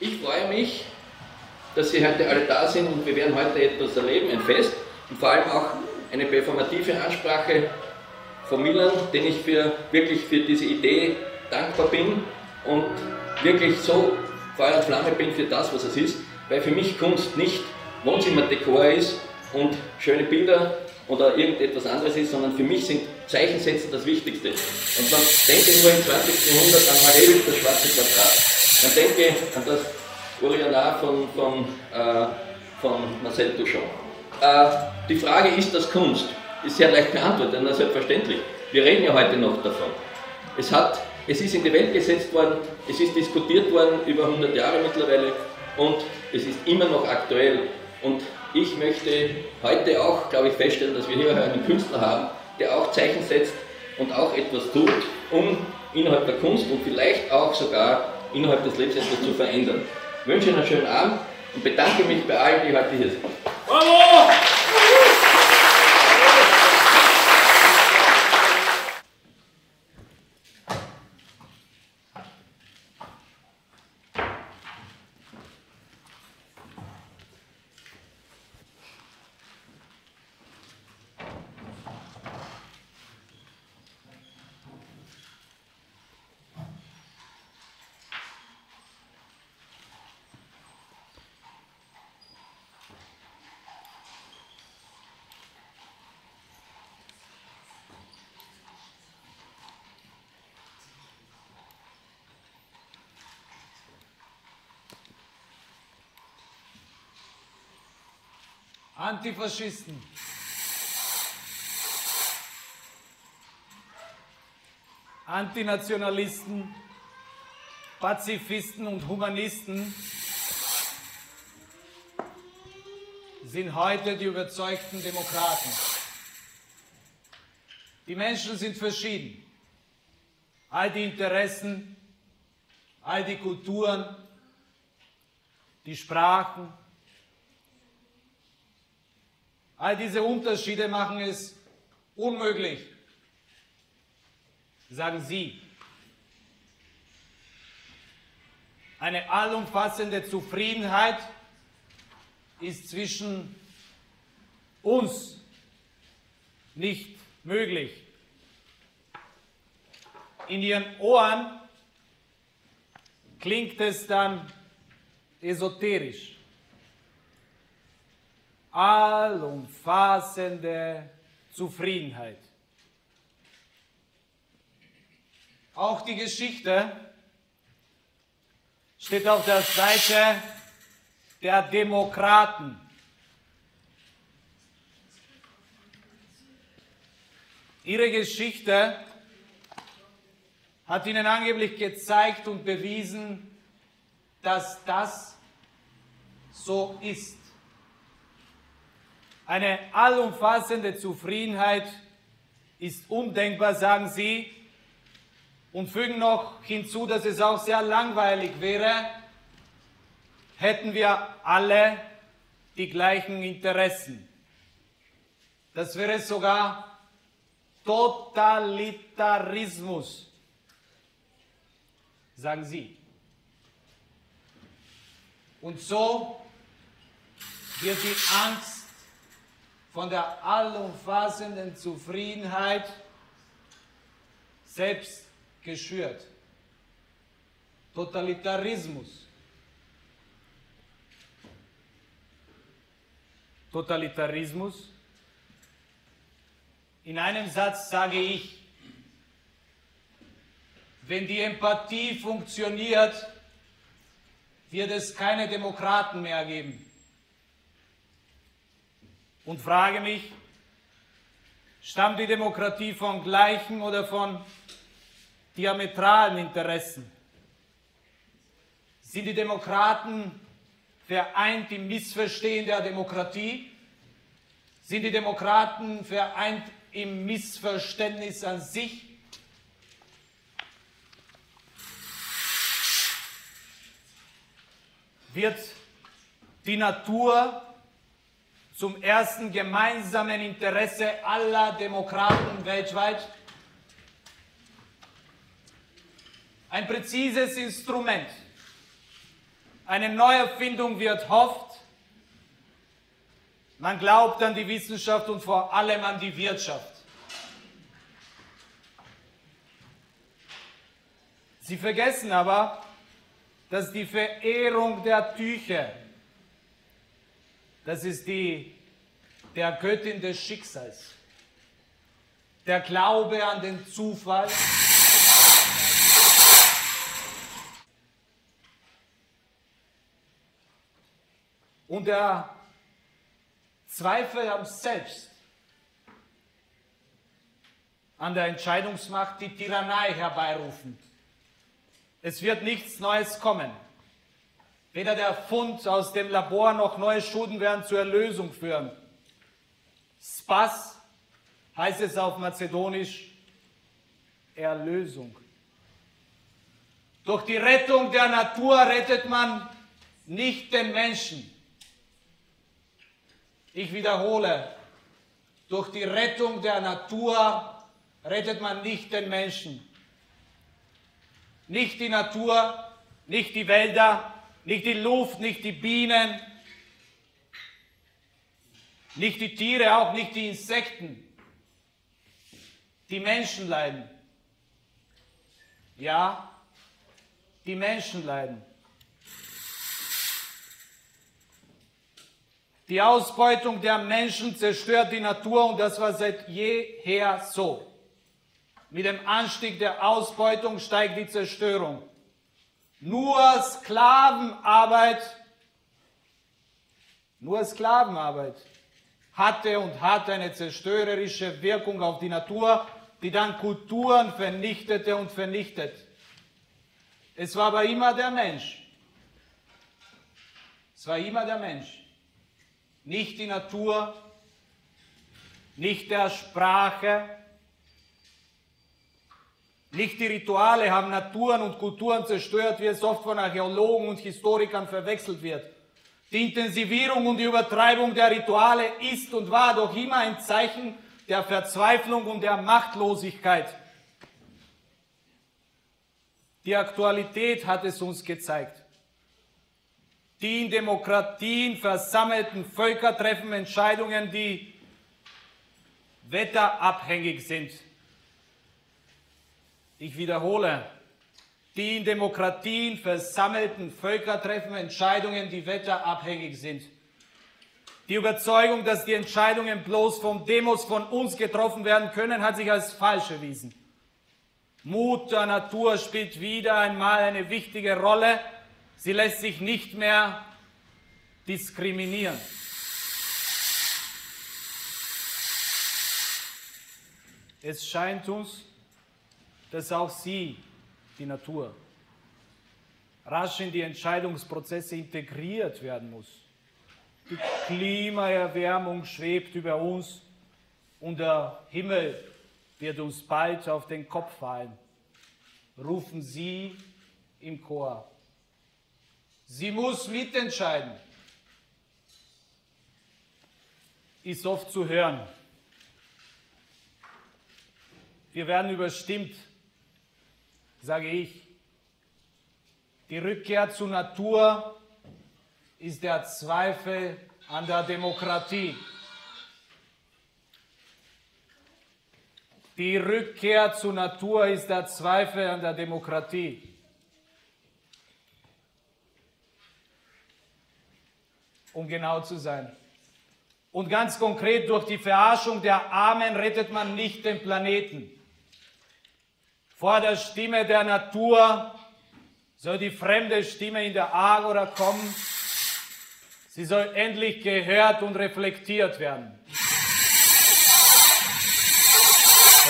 Ich freue mich, dass Sie heute alle da sind und wir werden heute etwas erleben, ein Fest und vor allem auch eine performative Ansprache von Milan, den ich für, wirklich für diese Idee dankbar bin und wirklich so Feuer und Flamme bin für das, was es ist, weil für mich Kunst nicht Wohnzimmerdekor ist und schöne Bilder oder irgendetwas anderes ist, sondern für mich sind Zeichensätze das Wichtigste. Und man denke nur im 20. Jahrhundert an Malevich, das schwarze Quadrat. Man denke an das Orianar von, von, äh, von Marcel Duchamp. Äh, die Frage, ist das Kunst? Ist sehr leicht beantwortet, na selbstverständlich. Wir reden ja heute noch davon. Es, hat, es ist in die Welt gesetzt worden, es ist diskutiert worden über 100 Jahre mittlerweile und es ist immer noch aktuell. Und ich möchte heute auch, glaube ich, feststellen, dass wir hier einen Künstler haben, der auch Zeichen setzt und auch etwas tut, um innerhalb der Kunst und vielleicht auch sogar innerhalb des Lebens etwas zu verändern. Ich wünsche Ihnen einen schönen Abend und bedanke mich bei allen, die heute hier sind. Bravo! Antifaschisten. Antinationalisten, Pazifisten und Humanisten sind heute die überzeugten Demokraten. Die Menschen sind verschieden. All die Interessen, all die Kulturen, die Sprachen, All diese Unterschiede machen es unmöglich, sagen Sie, eine allumfassende Zufriedenheit ist zwischen uns nicht möglich. In Ihren Ohren klingt es dann esoterisch allumfassende Zufriedenheit. Auch die Geschichte steht auf der Seite der Demokraten. Ihre Geschichte hat ihnen angeblich gezeigt und bewiesen, dass das so ist. Eine allumfassende Zufriedenheit ist undenkbar, sagen Sie, und fügen noch hinzu, dass es auch sehr langweilig wäre, hätten wir alle die gleichen Interessen. Das wäre sogar Totalitarismus, sagen Sie. Und so wird die Angst von der allumfassenden Zufriedenheit selbst geschürt. Totalitarismus. Totalitarismus. In einem Satz sage ich, wenn die Empathie funktioniert, wird es keine Demokraten mehr geben und frage mich, stammt die Demokratie von gleichen oder von diametralen Interessen? Sind die Demokraten vereint im Missverstehen der Demokratie? Sind die Demokraten vereint im Missverständnis an sich? Wird die Natur zum ersten gemeinsamen Interesse aller Demokraten weltweit. Ein präzises Instrument, eine Neuerfindung wird hofft. Man glaubt an die Wissenschaft und vor allem an die Wirtschaft. Sie vergessen aber, dass die Verehrung der Tücher, das ist die der Göttin des Schicksals, der Glaube an den Zufall, und der Zweifel am Selbst, an der Entscheidungsmacht die Tyrannei herbeirufen. Es wird nichts Neues kommen. Weder der Fund aus dem Labor noch neue Schulden werden zur Erlösung führen. Spas heißt es auf Mazedonisch Erlösung. Durch die Rettung der Natur rettet man nicht den Menschen. Ich wiederhole, durch die Rettung der Natur rettet man nicht den Menschen. Nicht die Natur, nicht die Wälder, nicht die Luft, nicht die Bienen, nicht die Tiere, auch nicht die Insekten. Die Menschen leiden. Ja, die Menschen leiden. Die Ausbeutung der Menschen zerstört die Natur und das war seit jeher so. Mit dem Anstieg der Ausbeutung steigt die Zerstörung. Nur Sklavenarbeit, nur Sklavenarbeit hatte und hat eine zerstörerische Wirkung auf die Natur, die dann Kulturen vernichtete und vernichtet. Es war aber immer der Mensch. Es war immer der Mensch nicht die Natur, nicht der Sprache, nicht die Rituale haben Naturen und Kulturen zerstört, wie es oft von Archäologen und Historikern verwechselt wird. Die Intensivierung und die Übertreibung der Rituale ist und war doch immer ein Zeichen der Verzweiflung und der Machtlosigkeit. Die Aktualität hat es uns gezeigt. Die in Demokratien versammelten Völker treffen Entscheidungen, die wetterabhängig sind. Ich wiederhole, die in Demokratien versammelten Völker treffen Entscheidungen, die wetterabhängig sind. Die Überzeugung, dass die Entscheidungen bloß vom Demos von uns getroffen werden können, hat sich als falsch erwiesen. Mutter Natur spielt wieder einmal eine wichtige Rolle Sie lässt sich nicht mehr diskriminieren. Es scheint uns, dass auch sie, die Natur, rasch in die Entscheidungsprozesse integriert werden muss. Die Klimaerwärmung schwebt über uns und der Himmel wird uns bald auf den Kopf fallen. Rufen Sie im Chor. Sie muss mitentscheiden. Ist oft zu hören. Wir werden überstimmt, sage ich. Die Rückkehr zur Natur ist der Zweifel an der Demokratie. Die Rückkehr zur Natur ist der Zweifel an der Demokratie. um genau zu sein. Und ganz konkret, durch die Verarschung der Armen rettet man nicht den Planeten. Vor der Stimme der Natur soll die fremde Stimme in der Agora kommen. Sie soll endlich gehört und reflektiert werden.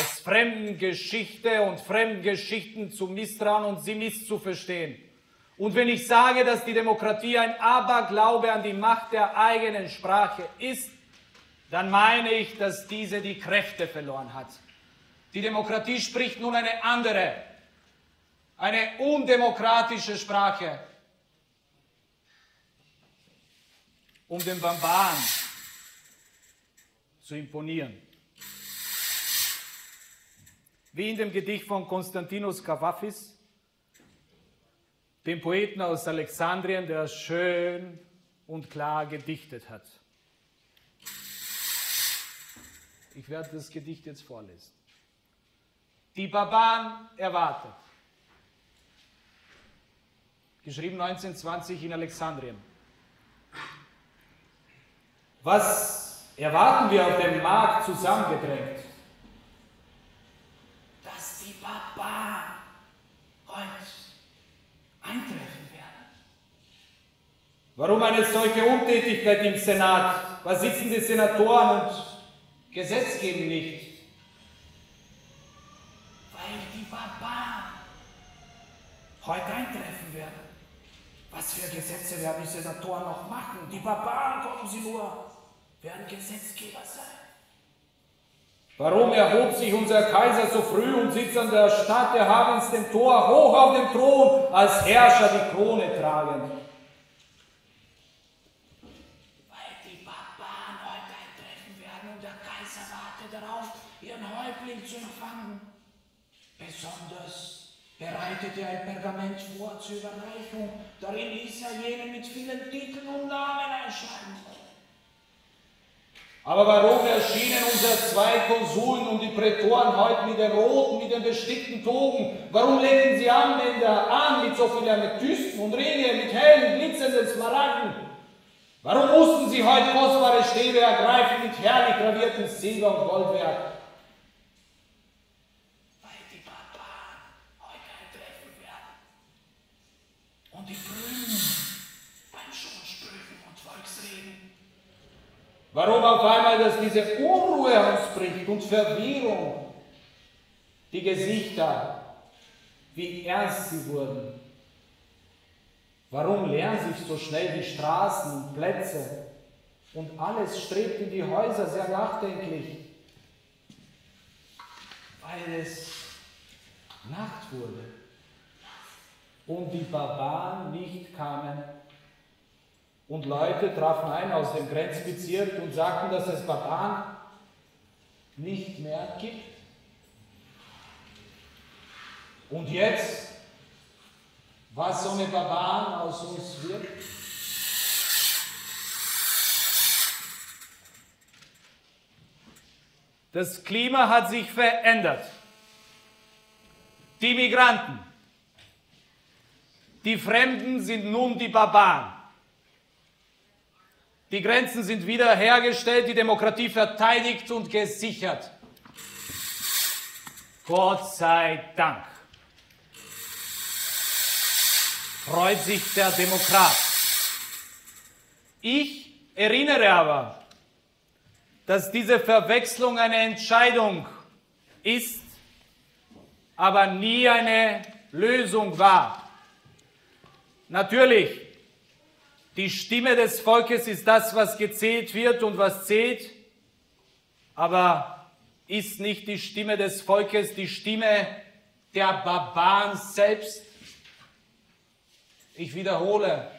Es fremden Geschichte und fremden Geschichten zu misstrauen und sie misszuverstehen. Und wenn ich sage, dass die Demokratie ein Aberglaube an die Macht der eigenen Sprache ist, dann meine ich, dass diese die Kräfte verloren hat. Die Demokratie spricht nun eine andere, eine undemokratische Sprache, um den Barbaren zu imponieren. Wie in dem Gedicht von Konstantinos Kavafis, dem Poeten aus Alexandrien, der schön und klar gedichtet hat. Ich werde das Gedicht jetzt vorlesen. Die Barbaren erwartet. Geschrieben 1920 in Alexandrien. Was erwarten wir auf dem Markt zusammengedrängt? Dass die Barbaren heute eintreffen werden. Warum eine solche Untätigkeit im Senat? Was sitzen die Senatoren und Gesetzgebung nicht? Weil die Barbaren heute eintreffen werden. Was für Gesetze werden die Senatoren noch machen? Die Barbaren, kommen sie nur, werden Gesetzgeber sein. Warum erhob sich unser Kaiser so früh und sitzt an der Stadt der Havens dem Tor hoch auf dem Thron, als Herrscher die Krone tragen? Weil die Barbaren heute eintreffen werden und der Kaiser wartet darauf, ihren Häuptling zu empfangen. Besonders bereitete ein Pergament vor zur Überreichung. Darin ließ er jenen mit vielen Titeln und Namen erscheinen. Aber warum erschienen unsere zwei Konsuln und die Prätoren heute mit den roten, mit den bestickten Togen? Warum legten sie Anwender an mit so vielen Amethysten und Ringe, mit hellen, glitzernden Smaragden? Warum mussten sie heute kostbare Stäbe ergreifen mit herrlich gravierten Silber- und Goldwerk? Und die Brühen beim Schulsprüchen und Volksreden. Warum auf einmal, dass diese Unruhe ausbricht und Verwirrung, die Gesichter, wie ernst sie wurden. Warum leeren sich so schnell die Straßen und Plätze und alles strebt in die Häuser sehr nachdenklich? Weil es Nacht wurde und die Barbaren nicht kamen. Und Leute trafen ein aus dem Grenzbezirk und sagten, dass es Barbaren nicht mehr gibt. Und jetzt, was so eine Barbaren aus uns wird? Das Klima hat sich verändert. Die Migranten, die Fremden sind nun die Barbaren. Die Grenzen sind wiederhergestellt, die Demokratie verteidigt und gesichert. Gott sei Dank. Freut sich der Demokrat. Ich erinnere aber, dass diese Verwechslung eine Entscheidung ist, aber nie eine Lösung war. Natürlich, die Stimme des Volkes ist das, was gezählt wird und was zählt, aber ist nicht die Stimme des Volkes die Stimme der Barbaren selbst? Ich wiederhole,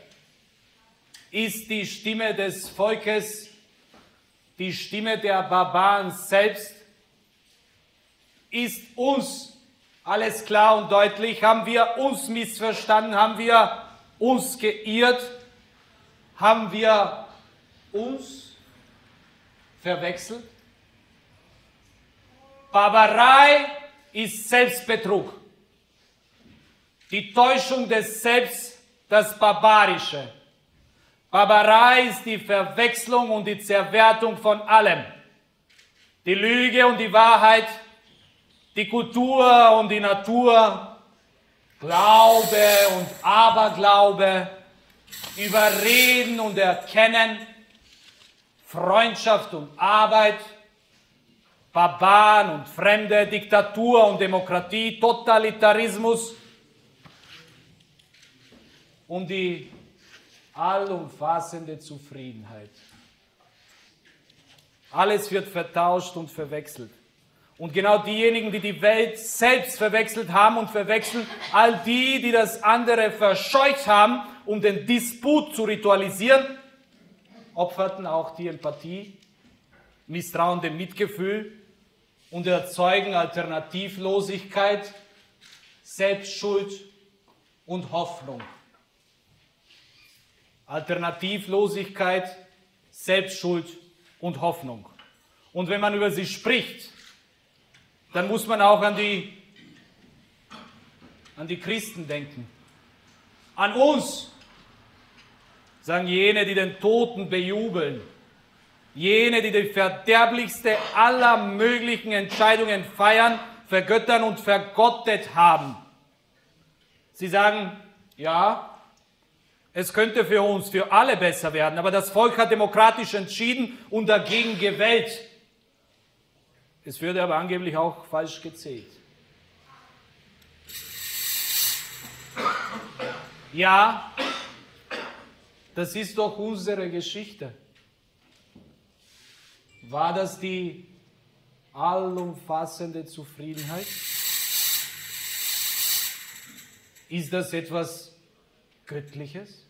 ist die Stimme des Volkes die Stimme der Barbaren selbst? Ist uns alles klar und deutlich? Haben wir uns missverstanden? Haben wir uns geirrt? Haben wir uns verwechselt? Barbarei ist Selbstbetrug. Die Täuschung des Selbst, das Barbarische. Barbarei ist die Verwechslung und die Zerwertung von allem. Die Lüge und die Wahrheit, die Kultur und die Natur, Glaube und Aberglaube, Überreden und Erkennen, Freundschaft und Arbeit, Barbaren und Fremde, Diktatur und Demokratie, Totalitarismus und die allumfassende Zufriedenheit. Alles wird vertauscht und verwechselt. Und genau diejenigen, die die Welt selbst verwechselt haben und verwechseln, all die, die das andere verscheucht haben, um den Disput zu ritualisieren, opferten auch die Empathie, Misstrauen dem Mitgefühl und erzeugen Alternativlosigkeit, Selbstschuld und Hoffnung. Alternativlosigkeit, Selbstschuld und Hoffnung. Und wenn man über sie spricht, dann muss man auch an die, an die Christen denken. An uns, sagen jene, die den Toten bejubeln. Jene, die die verderblichste aller möglichen Entscheidungen feiern, vergöttern und vergottet haben. Sie sagen, ja, es könnte für uns, für alle besser werden, aber das Volk hat demokratisch entschieden und dagegen gewählt. Es würde aber angeblich auch falsch gezählt. Ja, das ist doch unsere Geschichte. War das die allumfassende Zufriedenheit? Ist das etwas Göttliches?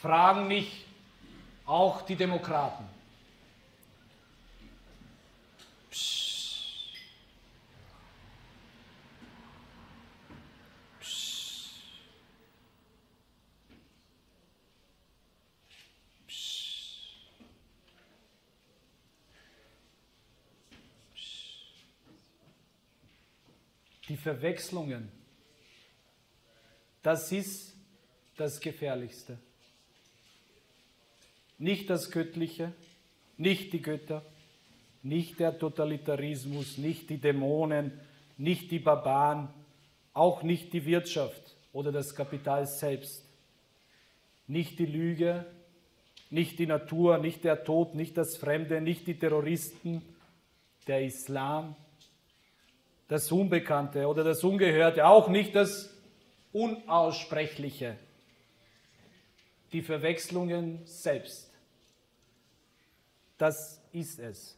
fragen mich auch die Demokraten. Verwechslungen, das ist das Gefährlichste. Nicht das Göttliche, nicht die Götter, nicht der Totalitarismus, nicht die Dämonen, nicht die Barbaren, auch nicht die Wirtschaft oder das Kapital selbst, nicht die Lüge, nicht die Natur, nicht der Tod, nicht das Fremde, nicht die Terroristen, der Islam, das Unbekannte oder das Ungehörte, auch nicht das Unaussprechliche, die Verwechslungen selbst. Das ist es.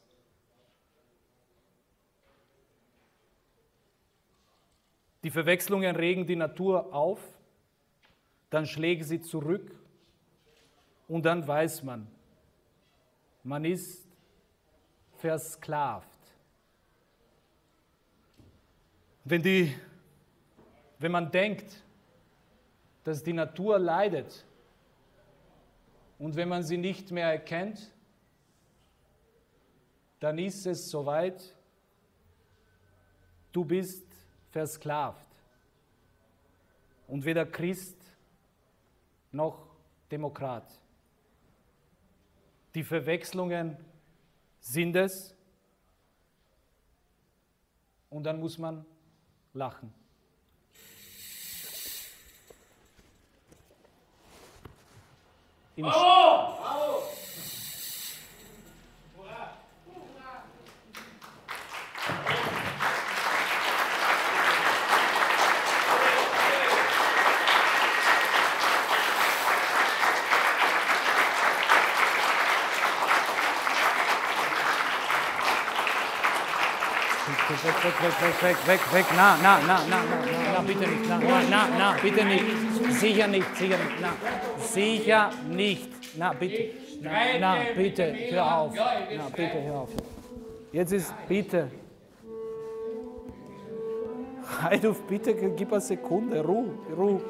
Die Verwechslungen regen die Natur auf, dann schlägen sie zurück und dann weiß man, man ist versklavt. Wenn, die, wenn man denkt, dass die Natur leidet und wenn man sie nicht mehr erkennt, dann ist es soweit, du bist versklavt. Und weder Christ noch Demokrat. Die Verwechslungen sind es. Und dann muss man lachen. Im Bravo! Bravo! Weg, weg, weg, weg, weg, weg, na, na, na, na, na, na, bitte nicht, na, na, na, na, bitte nicht, sicher nicht, sicher nicht, na, sicher nicht, na, bitte, na, na, bitte, hör auf, na, bitte, hör auf. Jetzt ist, bitte, Heiduf, bitte, gib eine Sekunde, Ruhe, Ruhe.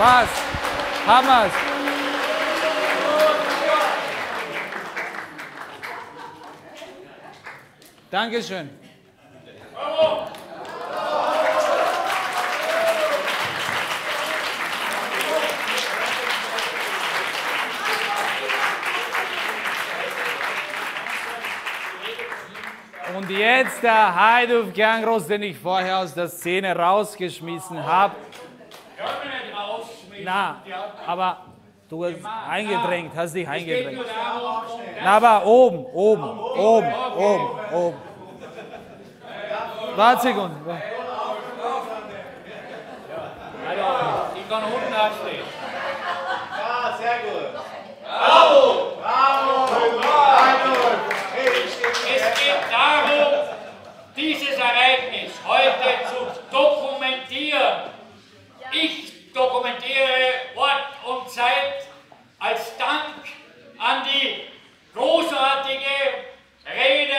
Passt. Hammers. Dankeschön. Und jetzt der Heiduf Gerngroß, den ich vorher aus der Szene rausgeschmissen habe. Na, aber du hast eingedrängt, hast dich eingedrängt. Na, aber oben, oben, oben, oben, oben. Warte Sekunde. Ich kann unten anstehen. Ja, sehr gut. Es geht darum, dieses Ereignis heute zu dokumentieren. Ich dokumentiere Ort und Zeit als Dank an die großartige Rede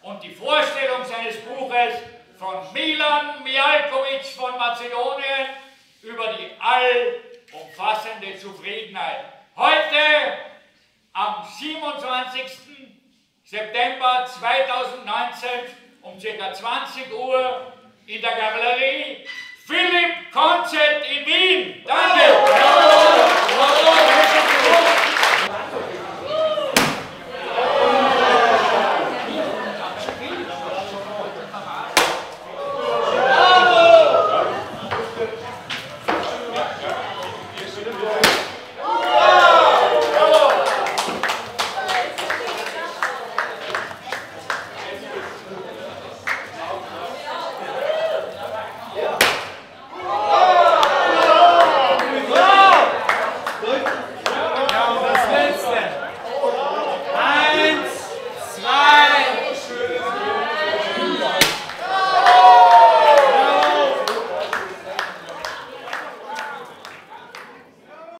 und die Vorstellung seines Buches von Milan Mijalkovic von Mazedonien über die allumfassende Zufriedenheit. Heute, am 27. September 2019 um ca. 20 Uhr in der Galerie